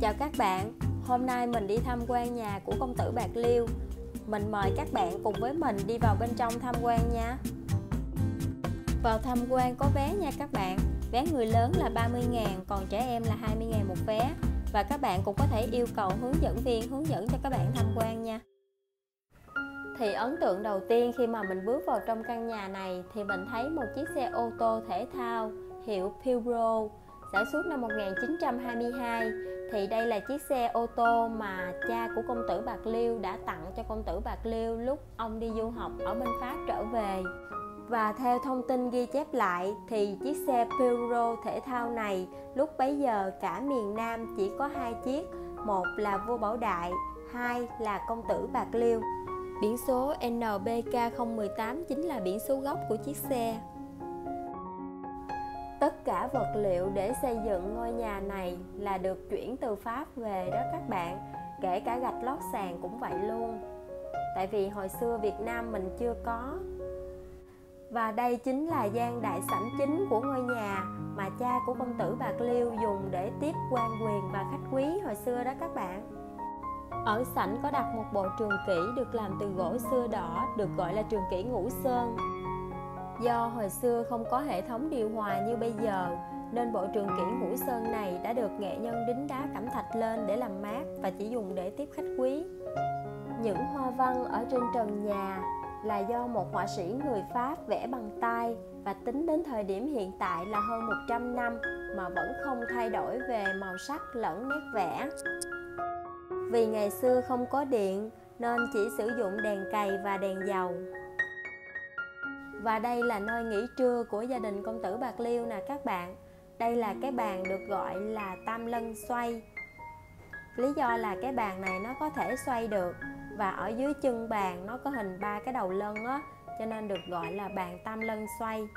Chào các bạn, hôm nay mình đi tham quan nhà của công tử Bạc Liêu. Mình mời các bạn cùng với mình đi vào bên trong tham quan nha. Vào tham quan có vé nha các bạn. Vé người lớn là 30 ngàn, còn trẻ em là 20 ngàn một vé. Và các bạn cũng có thể yêu cầu hướng dẫn viên hướng dẫn cho các bạn tham quan nha. Thì ấn tượng đầu tiên khi mà mình bước vào trong căn nhà này thì mình thấy một chiếc xe ô tô thể thao hiệu Pilbro sản xuất năm 1922 thì đây là chiếc xe ô tô mà cha của công tử Bạc Liêu đã tặng cho công tử Bạc Liêu lúc ông đi du học ở bên Pháp trở về. Và theo thông tin ghi chép lại, thì chiếc xe Pilro thể thao này lúc bấy giờ cả miền Nam chỉ có hai chiếc. Một là vua Bảo Đại, hai là công tử Bạc Liêu. Biển số NBK018 chính là biển số gốc của chiếc xe cả vật liệu để xây dựng ngôi nhà này là được chuyển từ pháp về đó các bạn. Kể cả gạch lót sàn cũng vậy luôn. Tại vì hồi xưa việt nam mình chưa có. Và đây chính là gian đại sảnh chính của ngôi nhà mà cha của công tử bạc liêu dùng để tiếp quan quyền và khách quý hồi xưa đó các bạn. Ở sảnh có đặt một bộ trường kỷ được làm từ gỗ xưa đỏ, được gọi là trường kỷ ngũ sơn. Do hồi xưa không có hệ thống điều hòa như bây giờ, nên bộ trường kỷ ngũ sơn này đã được nghệ nhân đính đá cẩm thạch lên để làm mát và chỉ dùng để tiếp khách quý. Những hoa văn ở trên trần nhà là do một họa sĩ người Pháp vẽ bằng tay và tính đến thời điểm hiện tại là hơn 100 năm mà vẫn không thay đổi về màu sắc lẫn nét vẽ. Vì ngày xưa không có điện, nên chỉ sử dụng đèn cày và đèn dầu và đây là nơi nghỉ trưa của gia đình công tử Bạc Liêu nè các bạn. Đây là cái bàn được gọi là tam lân xoay. Lý do là cái bàn này nó có thể xoay được và ở dưới chân bàn nó có hình ba cái đầu lân á, cho nên được gọi là bàn tam lân xoay.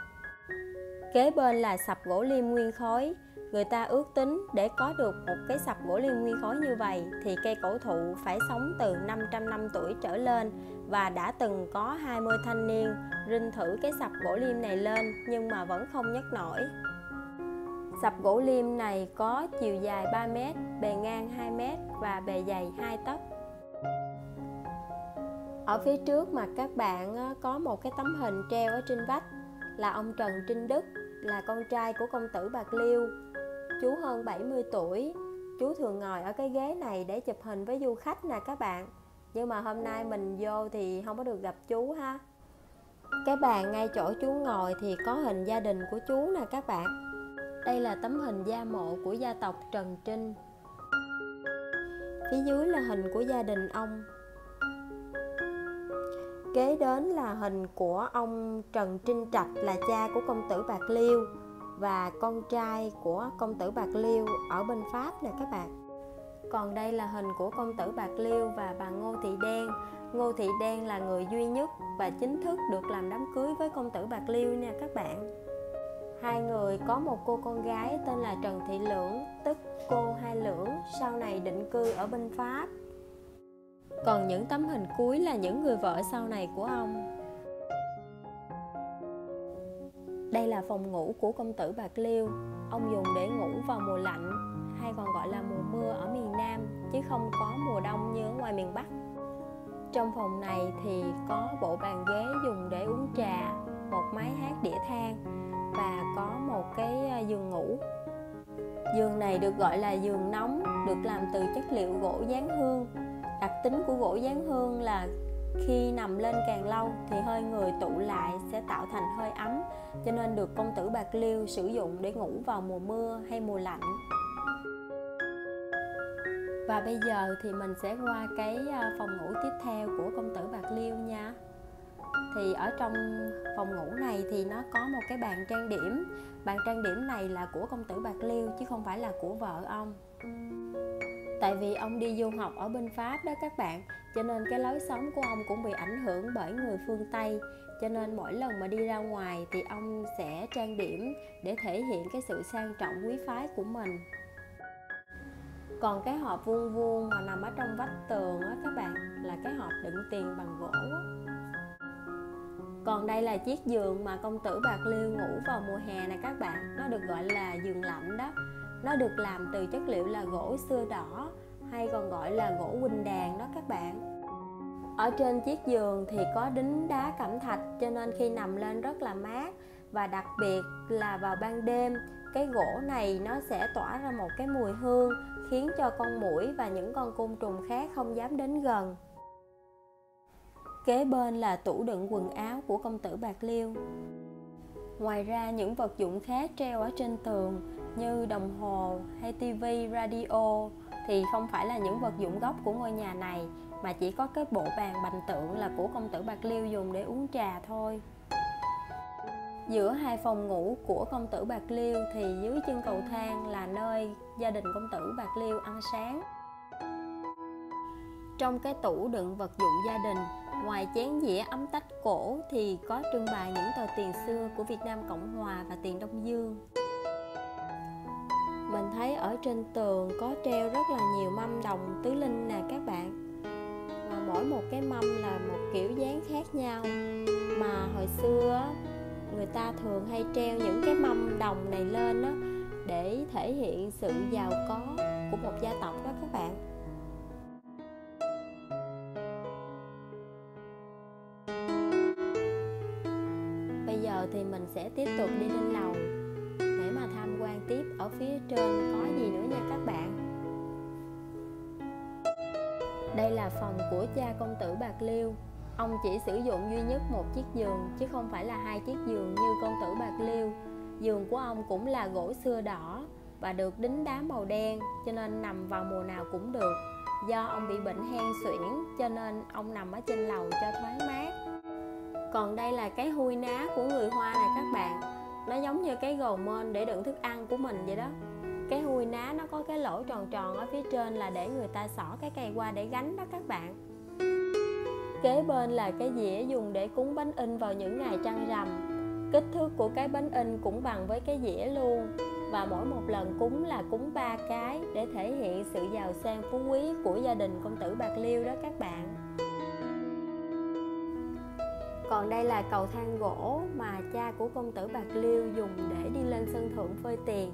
Kế bên là sập gỗ liêm nguyên khối người ta ước tính để có được một cái sập gỗ liêm nguyên khối như vậy thì cây cổ thụ phải sống từ 500 năm tuổi trở lên và đã từng có 20 thanh niên rinh thử cái sập gỗ liêm này lên nhưng mà vẫn không nhấc nổi. Sập gỗ liêm này có chiều dài 3 m, bề ngang 2 m và bề dày 2 tấc. Ở phía trước mặt các bạn có một cái tấm hình treo ở trên vách là ông Trần Trinh Đức là con trai của công tử Bạc Liêu. Chú hơn 70 tuổi, chú thường ngồi ở cái ghế này để chụp hình với du khách nè các bạn. Nhưng mà hôm nay mình vô thì không có được gặp chú ha. Cái bàn ngay chỗ chú ngồi thì có hình gia đình của chú nè các bạn. Đây là tấm hình gia mộ của gia tộc Trần Trinh. Phía dưới là hình của gia đình ông. Kế đến là hình của ông Trần Trinh Trạch là cha của công tử Bạc Liêu và con trai của công tử Bạc Liêu ở bên Pháp nè các bạn. Còn đây là hình của công tử Bạc Liêu và bà Ngô Thị Đen. Ngô Thị Đen là người duy nhất và chính thức được làm đám cưới với công tử Bạc Liêu nha các bạn. Hai người có một cô con gái tên là Trần Thị Lưỡng, tức cô Hai Lưỡng, sau này định cư ở bên Pháp. Còn những tấm hình cuối là những người vợ sau này của ông. Đây là phòng ngủ của công tử Bạc Liêu ông dùng để ngủ vào mùa lạnh hay còn gọi là mùa mưa ở miền Nam chứ không có mùa đông như ở ngoài miền Bắc. Trong phòng này thì có bộ bàn ghế dùng để uống trà, một máy hát đĩa than và có một cái à, giường ngủ. Giường này được gọi là giường nóng, được làm từ chất liệu gỗ dán hương. Đặc tính của gỗ dán hương là khi nằm lên càng lâu thì hơi người tụ lại sẽ tạo thành hơi ấm, cho nên được công tử bạc liêu sử dụng để ngủ vào mùa mưa hay mùa lạnh. Và bây giờ thì mình sẽ qua cái à, phòng ngủ tiếp theo của công tử bạc liêu nha. Thì ở trong phòng ngủ này thì nó có một cái bàn trang điểm. Bàn trang điểm này là của công tử bạc liêu chứ không phải là của vợ ông tại vì ông đi du học ở bên pháp đó các bạn. Cho nên cái lối sống của ông cũng bị ảnh hưởng bởi người phương tây. Cho nên mỗi lần mà đi ra ngoài thì ông sẽ trang điểm để thể hiện cái sự sang trọng, quý phái của mình. Còn cái hộp vuông vuông mà nằm ở trong vách tường á các bạn, là cái hộp đựng tiền bằng gỗ á còn đây là chiếc giường mà công tử bạc liêu ngủ vào mùa hè này các bạn. Nó được gọi là giường lạnh đó. Nó được làm từ chất liệu là gỗ xưa đỏ, hay còn gọi là gỗ quỳnh đàn đó các bạn. Ở trên chiếc giường thì có đính đá cẩm thạch, cho nên khi nằm lên rất là mát. Và đặc biệt là vào ban đêm, cái gỗ này nó sẽ tỏa ra một cái mùi hương, khiến cho con muỗi và những con côn trùng khác không dám đến gần kế bên là tủ đựng quần áo của công tử bạc liêu. Ngoài ra, những vật dụng khác treo ở trên tường như đồng hồ hay tivi radio thì không phải là những vật dụng gốc của ngôi nhà này, mà chỉ có cái bộ bàn bành tượng là của công tử bạc liêu dùng để uống trà thôi. Giữa hai phòng ngủ của công tử bạc liêu thì dưới chân cầu thang là nơi gia đình công tử bạc liêu ăn sáng. Trong cái tủ đựng vật dụng gia đình ngoài chén dĩa ấm tách cổ thì có trưng bày những tờ tiền xưa của Việt Nam Cộng Hòa và tiền Đông Dương. Mình thấy ở trên tường có treo rất là nhiều mâm đồng tứ linh nè các bạn. Và mỗi một cái mâm là một kiểu dáng khác nhau. Mà hồi xưa người ta thường hay treo những cái mâm đồng này lên đó để thể hiện sự giàu có của một gia tộc đó các bạn. Mình sẽ tiếp tục đi lên lầu. Để mà tham quan tiếp, ở phía trên có gì nữa nha các bạn? Đây là phòng của cha công tử bạc liêu. Ông chỉ sử dụng duy nhất một chiếc giường, chứ không phải là hai chiếc giường như công tử bạc liêu. Giường của ông cũng là gỗ xưa đỏ và được đính đá màu đen, cho nên nằm vào mùa nào cũng được. Do ông bị bệnh hen suyễn, cho nên ông nằm ở trên lầu cho thoáng mát còn đây là cái hui ná của người hoa này các bạn. Nó giống như cái gầu môn để đựng thức ăn của mình vậy đó. Cái hui ná nó có cái lỗ tròn tròn ở phía trên là để người ta xỏ cái cây qua để gánh đó các bạn. Kế bên là cái dĩa dùng để cúng bánh in vào những ngày trăng rằm. Kích thước của cái bánh in cũng bằng với cái dĩa luôn. Và mỗi một lần cúng là cúng ba cái để thể hiện sự giàu sang phú quý của gia đình công tử bạc liêu đó các bạn còn đây là cầu thang gỗ mà cha của công tử bạc liêu dùng để đi lên sân thượng phơi tiền.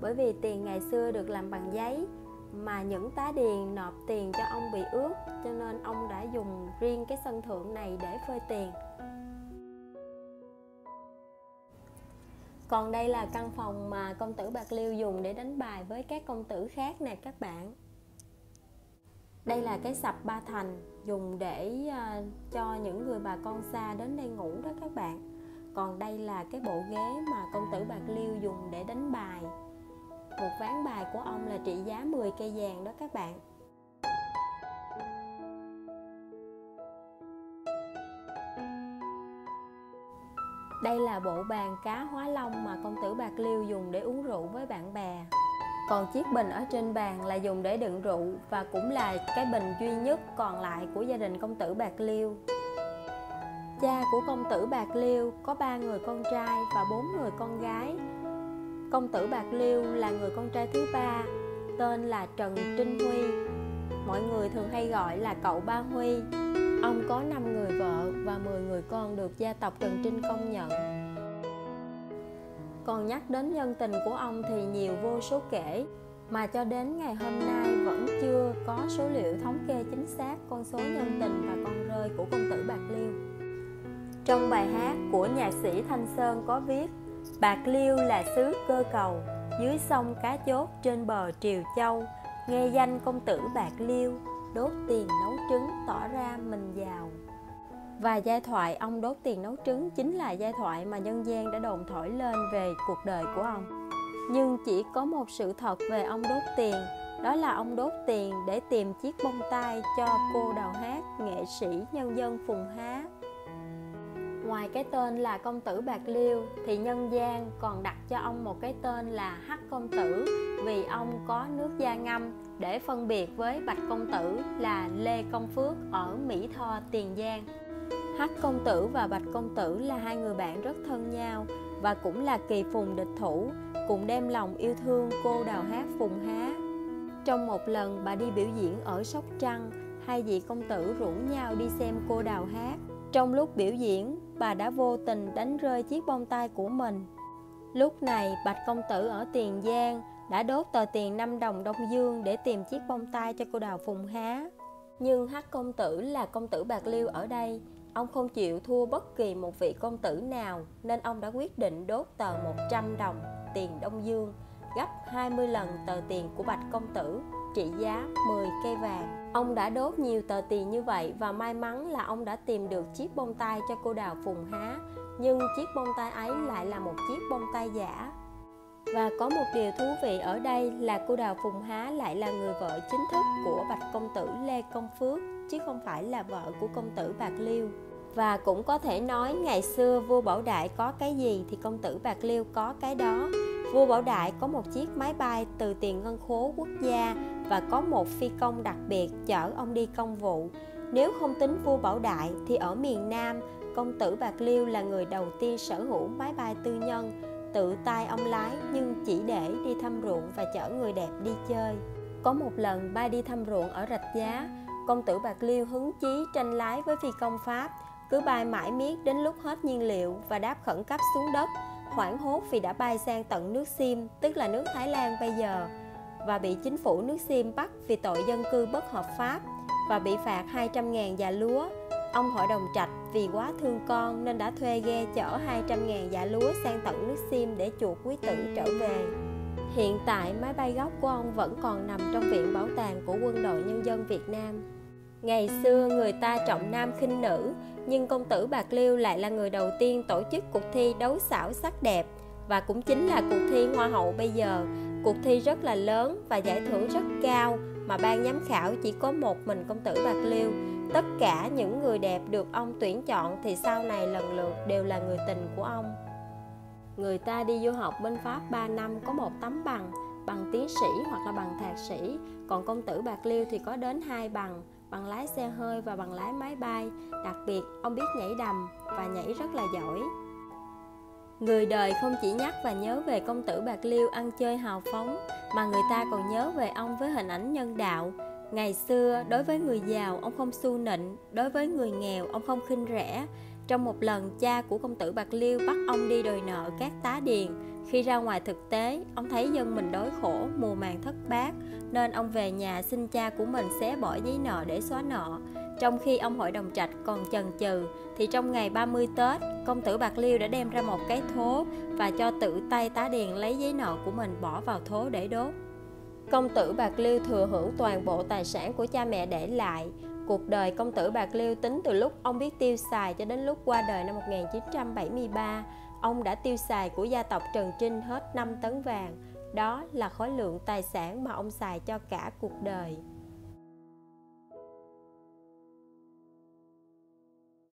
Bởi vì tiền ngày xưa được làm bằng giấy mà những tá điền nộp tiền cho ông bị ướt, cho nên ông đã dùng riêng cái sân thượng này để phơi tiền. Còn đây là căn phòng mà công tử bạc liêu dùng để đánh bài với các công tử khác nè, các bạn đây là cái sập ba thành, dùng để à, cho những người bà con xa đến đây ngủ đó các bạn. Còn đây là cái bộ ghế mà công tử bạc liêu dùng để đánh bài. Một ván bài của ông là trị giá 10 cây vàng đó các bạn. Đây là bộ bàn cá hóa long mà công tử Bạc Liêu dùng để uống rượu với bạn bè còn chiếc bình ở trên bàn là dùng để đựng rượu và cũng là cái bình duy nhất còn lại của gia đình công tử Bạc Liêu. Cha của công tử Bạc Liêu có ba người con trai và bốn người con gái. Công tử Bạc Liêu là người con trai thứ ba, tên là Trần Trinh Huy. Mọi người thường hay gọi là cậu Ba Huy. Ông có 5 người vợ và 10 người con được gia tộc Trần Trinh công nhận còn nhắc đến nhân tình của ông thì nhiều vô số kể mà cho đến ngày hôm nay vẫn chưa có số liệu thống kê chính xác con số nhân tình và con rơi của công tử Bạc Liêu. Trong bài hát của nhạc sĩ Thanh Sơn có viết Bạc Liêu là xứ cơ cầu, dưới sông cá chốt trên bờ Triều Châu, nghe danh công tử Bạc Liêu, đốt tiền nấu trứng tỏ ra mình giàu và giai thoại ông đốt tiền nấu trứng chính là giai thoại mà nhân gian đã đồn thổi lên về cuộc đời của ông. Nhưng chỉ có một sự thật về ông đốt tiền, đó là ông đốt tiền để tìm chiếc bông tai cho cô đào hát nghệ sĩ nhân dân phùng há. Ngoài cái tên là công tử bạc liêu, thì nhân gian còn đặt cho ông một cái tên là hắc công tử, vì ông có nước da ngâm, để phân biệt với bạch công tử là lê công phước ở mỹ tho, tiền giang. Hắc công tử và Bạch công tử là hai người bạn rất thân nhau và cũng là kỳ phùng địch thủ, cùng đem lòng yêu thương cô đào hát phùng há. Trong một lần bà đi biểu diễn ở Sóc Trăng, hai vị công tử rủ nhau đi xem cô đào hát. Trong lúc biểu diễn, bà đã vô tình đánh rơi chiếc bông tai của mình. Lúc này Bạch công tử ở Tiền Giang đã đốt tờ tiền 5 đồng Đông Dương để tìm chiếc bông tai cho cô đào Phùng Há. Nhưng hắc công tử là công tử Bạc Liêu ở đây, ông không chịu thua bất kỳ một vị công tử nào, nên ông đã quyết định đốt tờ 100 đồng tiền Đông Dương, gấp 20 lần tờ tiền của Bạch công tử, trị giá 10 cây vàng. Ông đã đốt nhiều tờ tiền như vậy và may mắn là ông đã tìm được chiếc bông tai cho cô đào Phùng Há, nhưng chiếc bông tai ấy lại là một chiếc bông tai giả và có một điều thú vị ở đây là cô Đào Phùng Há lại là người vợ chính thức của Bạch Công Tử Lê Công Phước chứ không phải là vợ của công tử Bạc Liêu. Và cũng có thể nói ngày xưa vua Bảo Đại có cái gì thì công tử Bạc Liêu có cái đó. Vua Bảo Đại có một chiếc máy bay từ tiền ngân khố quốc gia và có một phi công đặc biệt chở ông đi công vụ. Nếu không tính vua Bảo Đại thì ở miền Nam, công tử Bạc Liêu là người đầu tiên sở hữu máy bay tư nhân tự tay ông lái nhưng chỉ để đi thăm ruộng và chở người đẹp đi chơi có một lần ba đi thăm ruộng ở rạch giá công tử bạc liêu hứng chí tranh lái với phi công pháp cứ bay mãi miết đến lúc hết nhiên liệu và đáp khẩn cấp xuống đất hoảng hốt vì đã bay sang tận nước Sim, tức là nước Thái Lan bây giờ, và bị chính phủ nước Sim bắt vì tội dân cư bất hợp pháp và bị phạt 200.000 dạ lúa Ông hội đồng trạch vì quá thương con nên đã thuê ghe chở 200.000 dạ lúa sang tận nước Sim để chuộc quý tử trở về. Hiện tại máy bay gốc của ông vẫn còn nằm trong viện bảo tàng của quân đội nhân dân Việt Nam. Ngày xưa người ta trọng nam khinh nữ, nhưng công tử Bạc Liêu lại là người đầu tiên tổ chức cuộc thi đấu xảo sắc đẹp và cũng chính là cuộc thi Hoa hậu bây giờ. Cuộc thi rất là lớn và giải thưởng rất cao mà ban giám khảo chỉ có một mình công tử Bạc Liêu tất cả những người đẹp được ông tuyển chọn thì sau này lần lượt đều là người tình của ông người ta đi du học bên Pháp 3 năm có một tấm bằng bằng tiến sĩ hoặc là bằng thạc sĩ. Còn công tử Bạc Liêu thì có đến hai bằng bằng lái xe hơi và bằng lái máy bay. Đặc biệt ông biết nhảy đầm và nhảy rất là giỏi. Người đời không chỉ nhắc và nhớ về công tử Bạc Liêu ăn chơi hào phóng mà người ta còn nhớ về ông với hình ảnh nhân đạo. Ngày xưa, đối với người giàu, ông không xu nịnh, đối với người nghèo, ông không khinh rẻ. Trong một lần, cha của công tử Bạc Liêu bắt ông đi đòi nợ các tá điền. Khi ra ngoài thực tế, ông thấy dân mình đói khổ, mùa màng thất bát, nên ông về nhà xin cha của mình xé bỏ giấy nợ để xóa nợ. Trong khi ông hội đồng trạch còn chần chừ, thì trong ngày 30 Tết, công tử Bạc Liêu đã đem ra một cái thố và cho tự tay tá điền lấy giấy nợ của mình bỏ vào thố để đốt. Công tử Bạc Liêu thừa hưởng toàn bộ tài sản của cha mẹ để lại. Cuộc đời công tử Bạc Liêu tính từ lúc ông biết tiêu xài cho đến lúc qua đời năm 1973, ông đã tiêu xài của gia tộc Trần Trinh hết 5 tấn vàng. Đó là khối lượng tài sản mà ông xài cho cả cuộc đời.